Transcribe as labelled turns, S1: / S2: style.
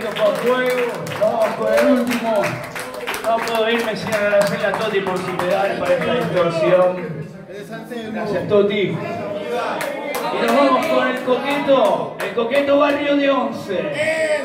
S1: fuego. Vamos con el último. No puedo irme sin agradecerle a Toti por su pedal para esta distorsión. Gracias Toti. Y nos vamos con el coqueto, el coqueto barrio de Once.